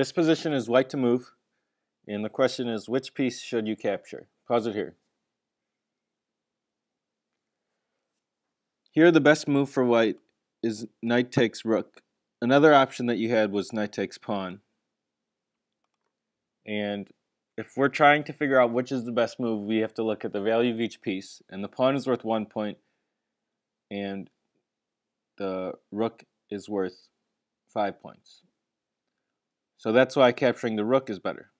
This position is white to move, and the question is which piece should you capture? Pause it here. Here the best move for white is knight takes rook. Another option that you had was knight takes pawn. And if we're trying to figure out which is the best move, we have to look at the value of each piece. And the pawn is worth one point, and the rook is worth five points. So that's why capturing the rook is better.